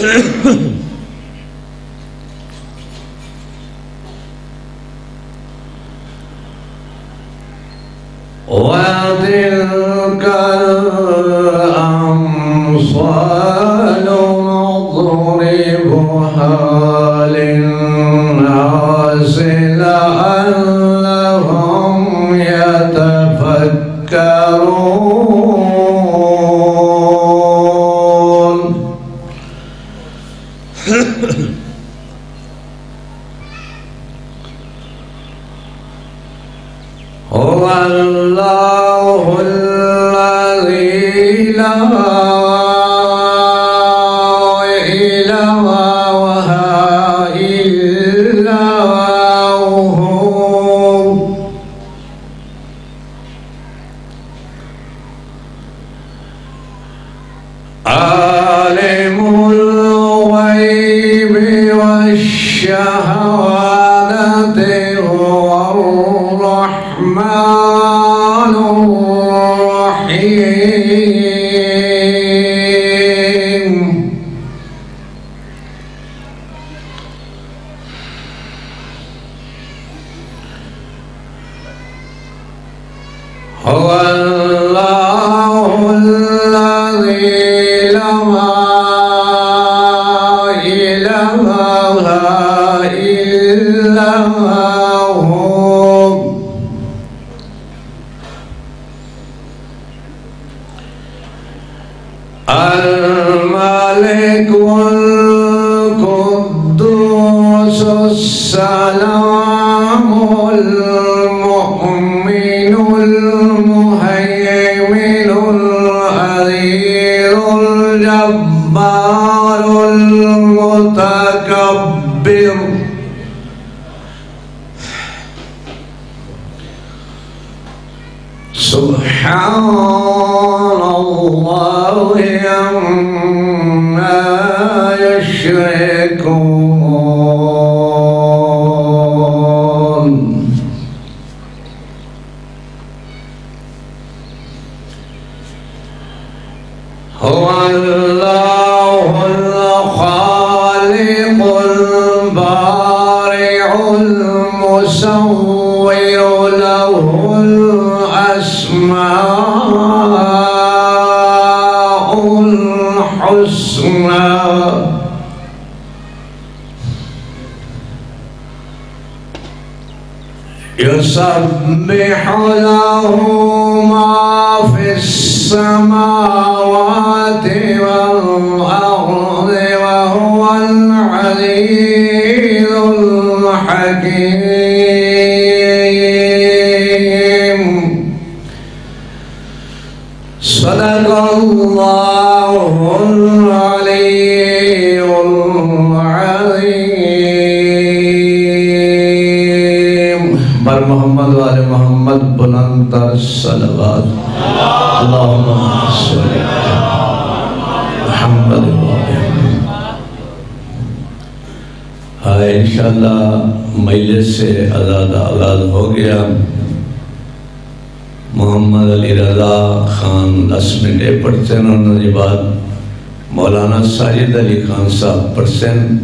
Ahem. الله الذي لا إله عالم الغيب والشهوات والرحمن. قالوا Al-Malikul-Kuddus-Salamu Shrekum. يسبح له ما في السماوات والأرض وهو العليل الحكيم. صدق الله محمد بلند تر صلوات۔ اللهم صل على محمد وآل ہاں انشاءاللہ مجلس سے آزاد آغاز ہو گیا۔ محمد علی رضا خان دس منٹے پڑھتے ہیں، انہوں نے بعد مولانا ساجد علی خان صاحب پڑھتے ہیں۔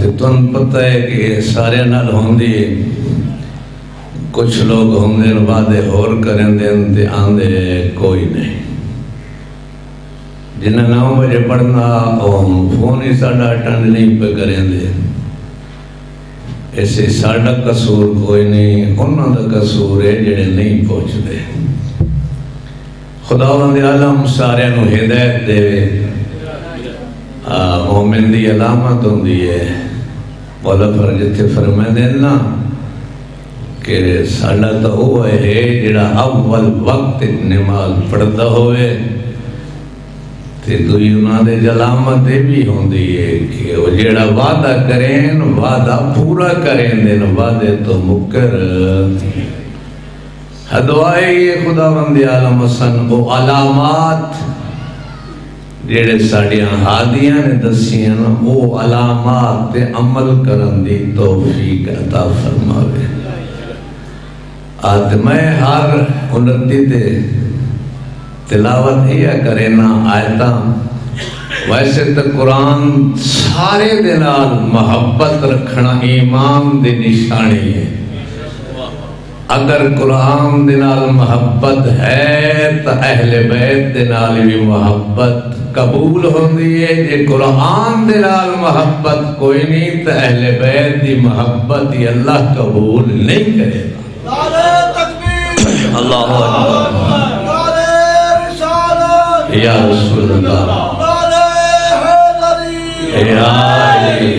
تے تن پتہ ہے کہ سارے نال ہوندی ہے کچھ لوگ ہوندے وعدے ہور کریں دے تے آندے کوئی نہیں۔ جنہیں نو بجے پڑھنا فون ہی ساڈا اٹینڈ نہیں پہ کریں دے۔ ایسے ساڈا قصور کوئی نہیں انہوں دا قصور ہے جڑے نہیں پہنچ دے خدا دے عالم سارے نو ہدایت دے۔ مومن دی علامت ہوندی ہے۔ مولا فرج تے فرمائے دینا کہ ساڈا تو وہ ہے جڑا اول وقت نماز پڑھدا ہوئے تے دوئی انہاں دے علامت یہ بھی ہوندی ہے کہ وہ جڑا وعدہ کریں وعدہ پورا کریں دین وعدے تو مکر ہدوائے یہ خدا بندی عالم سن وہ علامات جڑے ساڑیاں ہادیاں نے دسیاں وہ علامات تے عمل کرن دی توفیق عطا فرماوے آت میں ہر انتی تے تلاوت یہ کرے نا آیتا ویسے تو قرآن سارے دنال محبت رکھنا ایمان دی نشانی ہے اگر قرآن دنال محبت ہے تو اہل بیت دنال بھی محبت قبول ہوندی ہے جے قرآن دنال محبت کوئی نہیں تو اہل بیت دی محبت یہ اللہ قبول نہیں کرے گا اللہ اکبر۔ یا رسول اللہ یا علی۔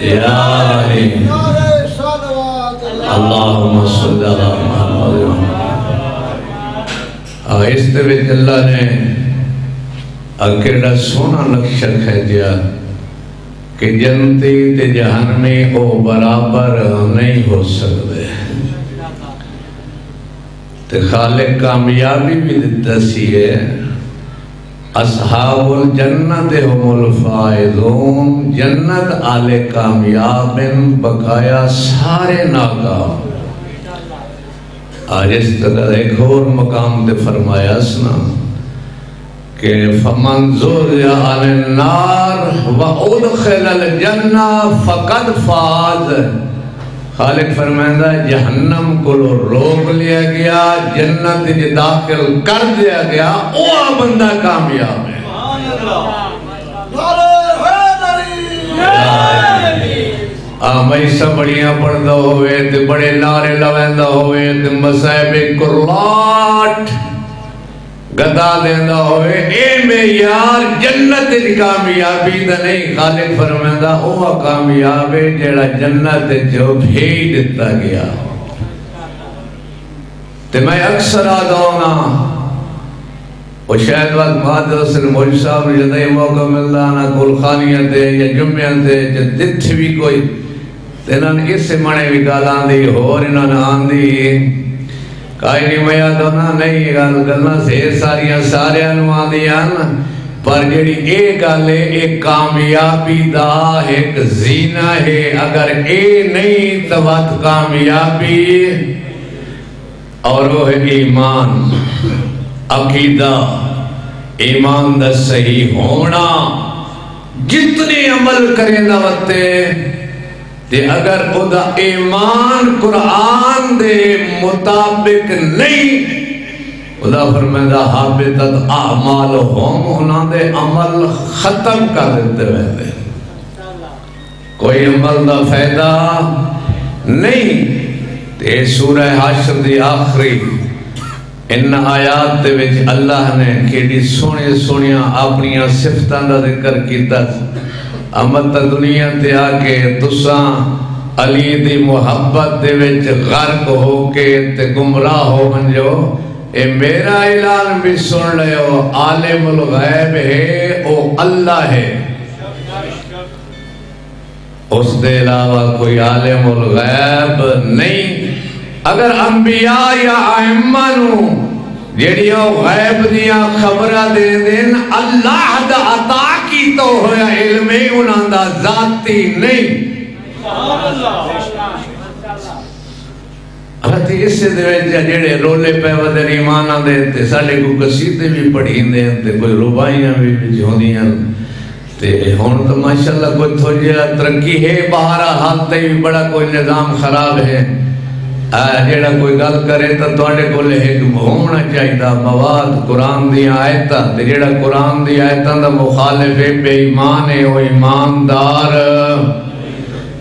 یا علی۔ اللہم صلی اللہ محمد۔ اس دے وچ اللہ نے اکیڑا سونا نقشہ کھیجیا کہ جنتی تے جہنمی او برابر نہیں ہو سکتے۔ تے خالق کامیابی بھی دیتا سی ہے۔ اصحاب الجنت هم الفائزون۔ جنت آل کامیاب بقایا سارے ناکام۔ آج اس طرح ایک اور مقام تے فرمایا سنا کہ فمن زوزیا عن النار وادخل الجنہ فقد فاز۔ خالق فرمائندہ جہنم کو روک لیا گیا، جنت جی داخل کر دیا گیا وہ بندہ کامیاب ہے۔ نعرہ حیدری بڑیاں پڑھتا ہوئے، تے بڑے نعرے لویندہ ہوئے، تے مسائب کرلاٹ گدا دیندہ ہوئے، اے میں یار، جنت دی کامیابی دا نہیں، خالق فرمیندہ اوہ کامیاب ہے جیڑا جنت جو بھیج دیتا گیا۔ تے میں اکثر آدھا ہونا، وہ شاید وقت مہادر حسن موجی صاحب نے جدہ موقع ملتا نا کول خانیاں دے یا جمعیاں دے جد دتھ بھی کوئی، تے اس سے منے بھی گالان دی اور انہوں نے آن دی کائی نہیں میں یاد ہونا نہیں گل گلنا سے ساریاں سارے انوان دیاں پر جڑی ایک گالے ایک کامیابی دا ایک زینہ ہے اگر اے نہیں تو بات کامیابی اور وہ ہے ایمان عقیدہ ایمان دا صحیح ہونا جتنے عمل کریں دا وقتے تے اگر خدا ایمان قرآن دے مطابق نہیں، خدا فرمیدہ حابتت اعمال ہوم ہونا دے عمل ختم کر دیتے ہوئے کوئی عمل دا فائدہ نہیں۔ تے سورہ حاشر دی آخری ان آیات دے وچ اللہ نے کیڑی سونے سونیاں اپنی صفتاں دا ذکر کیتا۔ امت دنیا تے آ کے تساں علی دی محبت دے وچ غرق ہو کے تے گمراہ ہو منجو اے میرا اعلان بھی سن لیو، عالم الغیب ہے، او اللہ ہے۔ اس دے علاوہ کوئی عالم الغیب نہیں۔ اگر انبیاء یا ائمہ نو جیڑی غیب دیا خبرہ دے دین، اللہ دا عطا کی تو ہویا علم انہاں دا ذاتی نہیں۔ ہاں تے اس دے وچ جڑے رولے پے ودن ایمان دے تے ساڈے کو قصیدے بھی پڑھی دے تے کوئی ربائیاں بھی وچ ہوندیاں تے ہن تو ماشاءاللہ کوئی تھوڑی ترقی ہے باہر حال تے بھی بڑا کوئی نظام خراب ہے۔ جیڑا کوئی گل کرے تو تواڈے کول ایک ہونا چاہیے مواد قرآن دی آیتاں تے جیڑا قرآن دی آیتاں دا مخالف ہے بے ایمان ہے او ایماندار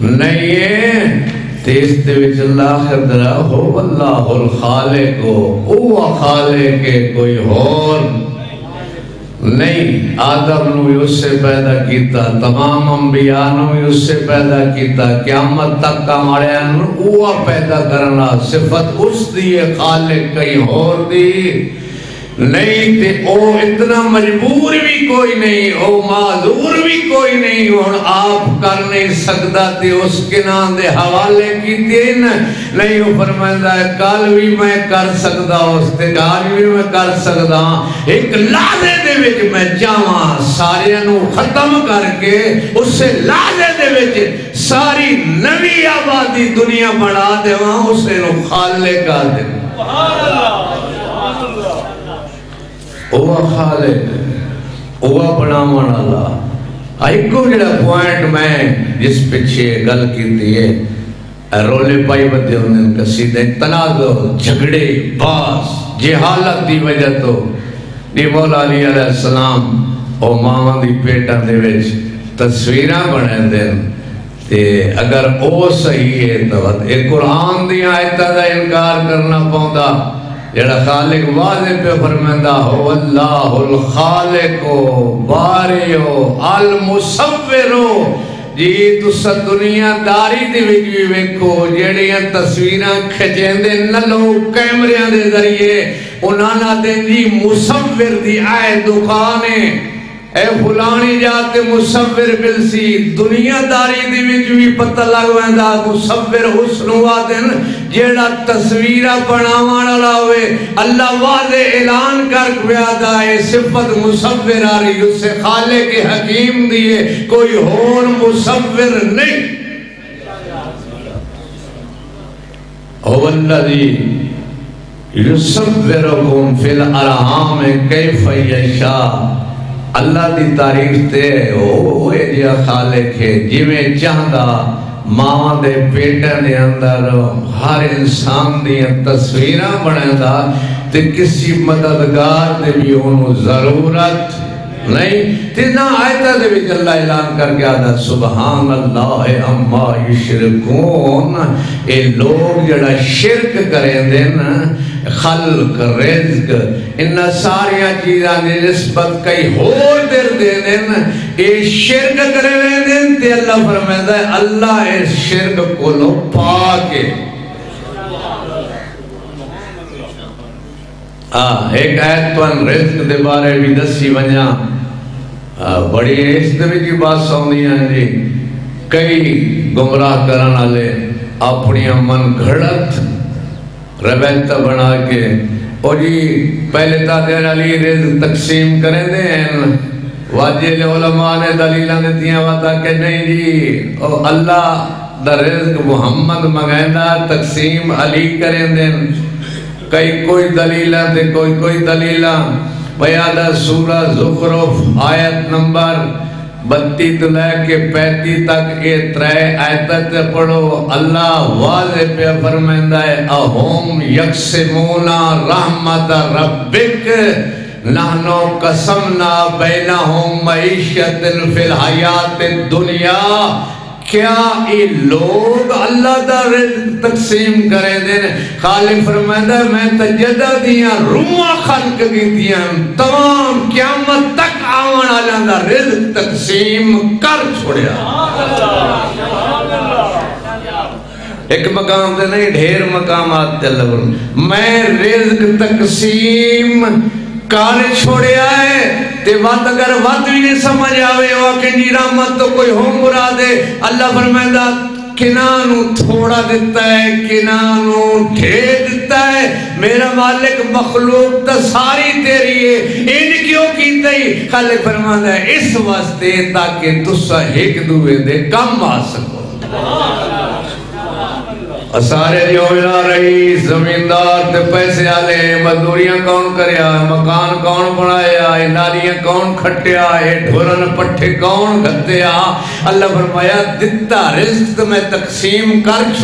نہیں ہے تیس دے وچ اللہ خدرہ ہو اللہ الخالق او خالق کوئی اور نہیں، آدم نو اس سے پیدا کیتا، تمام انبیاء نو اس سے پیدا کیتا، قیامت تک کا مارے اوہ پیدا کرنا صفت اس دیئے خالق کئی اور دی۔ نہیں تے او اتنا مجبور بھی کوئی نہیں او معذور بھی کوئی نہیں ہوں آپ کر نہیں سکتا تے اس کے نام دے حوالے کی دین نہیں وہ فرمائندہ ہے کل بھی میں کر سکتا اس تے آج بھی میں کر سکتا ایک لازے دے وچ میں جاواں سارے نو ختم کر کے اس سے لازے دے وچ ساری نوی آبادی دنیا بڑھا دے وہاں اسے نو خالق آ دے سبحان اللہ اوہ خالق اوہ بناون اللہ ایکو جڑا پوائنٹ میں جس پچھے گل کی دیئے رولے پائی بدے انہیں کسیدے تنازع جھگڑے باس جہالت دی وجہ تو دی مولا علی علیہ السلام او ماما دی پیٹا دے وچ تصویرہ بنے دیں تے اگر او صحیح ہے تو اے قرآن دی آیتہ دا انکار کرنا پوندا جڑا خالق واضح پہ فرمندہ ہو، اللہ الخالق باریو المصورو جی تسا دنیا داری دی وچ وی ویکھو جڑیاں تصویراں کھچیندے نلو کیمریاں دے ذریعے، انہاں نال دی جی مصور دی آئے دکانے اے فلانی جاتے مصور بلسی دنیا داری دی وچ بھی پتہ لگویندا مصور حسن وادن جیڑا تصویرہ بناوان والا ہوئے، اللہ واضح اعلان کر پیادا ہے، صفت مصور آ رہی اس سے خالق حکیم دیے کوئی اور مصور نہیں۔ هو الذي يصوركم في الارحام كيف يشاء اللہ دی تعریف تے اوے جیا خالق ہے جی میں چاہدا ماں دے پیٹن دے اندر ہر انسان دی تصویرہ بنے تے کسی مددگار دے بھی انہوں ضرورت نہیں۔ تے تینا آیتہ دے بھی اللہ اعلان کر گیا دا سبحان اللہ اما یشرکون۔ اے لوگ جڑا شرک کریں دین، خلق، رزق ان ساریاں چیزاں نے نسبت کئی ہور در دے دین اے شرک کرے دین تے اللہ فرمائے ہے اللہ اے شرک کو لو پاکے ایک آیت تو رزق دے بارے بھی دسی ونیا بڑی اس دے کی بات سونی ہیں جی کئی گمراہ کرن والے اپنی من گھڑت رویتہ بنا کے اور جی پہلے تا دیر علی رزق تقسیم کریں دے ہیں۔ واجہ علماء نے دلیلہ دیتیاں واتا کہ نہیں جی او اللہ دا رزق محمد مگیندہ تقسیم علی کریں دیں کئی کوئی دلیلہ دے کوئی کوئی دلیلہ۔ بیادہ سورہ زخرف آیت نمبر بتی تو لے کے پیتی تک اے ترے آیتت پڑھو، اللہ واضح پہ فرمیندہ ہے، اہم یکسمونا رحمت ربک نحنو قسمنا بینہم معیشت فی الحیات الدنیا کیا یہ لوگ اللہ دا رزق تقسیم کرے دین خالق فرمائدہ میں تجدہ دیا روح خلق کی دیا تمام قیامت تک آوان اللہ دا رزق تقسیم کر چھوڑیا۔ ایک مقام دے نہیں، ڈھیر مقامات دے لگن میں رزق تقسیم کال چھوڑیا ہے۔ تے وقت اگر وقت بھی نہیں سمجھ آوے واقعی جی رحمت تو کوئی ہو مرادے اللہ فرمائندہ کنانو تھوڑا دیتا ہے کنانو ڈھیر دیتا ہے۔ میرا مالک مخلوق تا ساری تیری ہے ان کیوں کی تئی خالق فرماندہ ہے اس واسطے تاکہ تسا ایک دوے دے کم آ سکو۔ سارے جو ملا رہی پیسے آلے، مزدوریاں کون کریا، مکان کون بنایا نالیاں کون کھٹیا ڈھورن پٹھے کون گھتیا اللہ فرمایا، دتا رزق میں تقسیم کر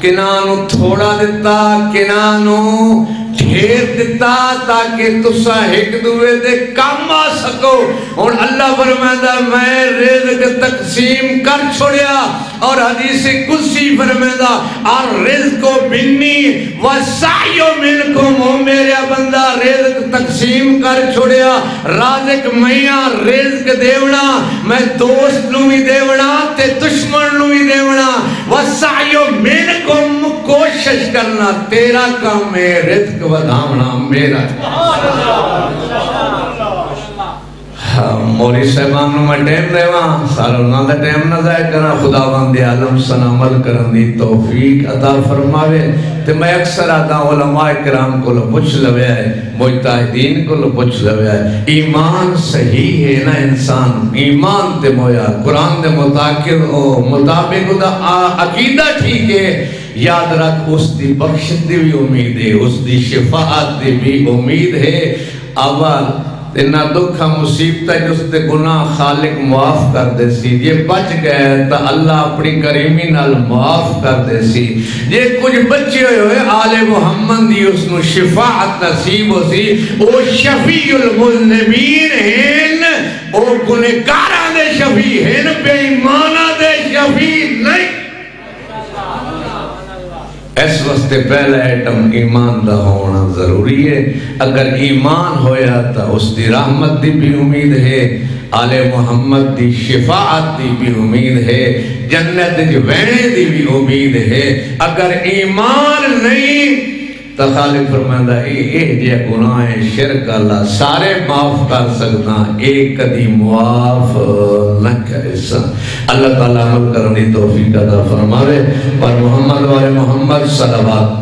چھوڑیا کنانو تھوڑا دیتا کنانو ڈھیر دیتا تاکہ تسا ایک دوے دے کام آ سکو اور اللہ فرمائدہ میں رزق تقسیم کر چھوڑیا اور حدیث قدسی فرمائدہ اور رزق و بنی و سائیو ملکم ہو میرے بندہ رزق تقسیم تقسیم کر چھوڑیا، رازق میاں، رزق دیونا میں دوست نو بھی دیونا تے دشمن نو بھی دیونا و سائیو کوشش کرنا تیرا کام ہے، رزق ودھامنا میرا۔ سبحان اللہ۔ ہاں، موری صاحبان میں ٹیم دے وہاں سارا انہاں دا ٹیم نہ ضائع کرنا خدا باندے عالم سن عمل کرن دی توفیق عطا فرماوے۔ تے میں اکثر آتا علماء کرام کو لو پوچھ لوے ہے مجتہدین کو لو پوچھ لوے ہے ایمان صحیح ہے نا انسان؟ ایمان تے مویا، قرآن دے مطابق دا عقیدہ ٹھیک ہے۔ یاد رکھ، اس دی بخشت دی بھی امید ہے، اس دی شفاعت دی بھی امید ہے۔ اول نہ دکھا مصیبت جس دے گناہ خالق معاف کر دے سی یہ بچ گئے تا اللہ اپنی کریمی نال معاف کر دے سی یہ کچھ بچے ہوئے ہوئے آل محمد دی اس نو شفاعت نصیب ہو سی او شفیع المذنبین ہیں او گنکارہ دے شفیع ہیں بے ایمانہ دے شفیع نہیں اس واسطے پہلا ایٹم ایمان دا ہونا ضروری ہے۔ اگر ایمان ہویا تا اس دی رحمت دی بھی امید ہے، آل محمد دی شفاعت دی بھی امید ہے، جنت دی وینے دی بھی امید ہے۔ اگر ایمان نہیں تو خالق فرمائندہ اے اے جے گناہ شرک اللہ سارے معاف کر سکتا ایک کدی معاف نہ کرے سا اللہ تعالیٰ عمل کرنے توفیق عطا فرماوے۔ اور محمد والے محمد صلوات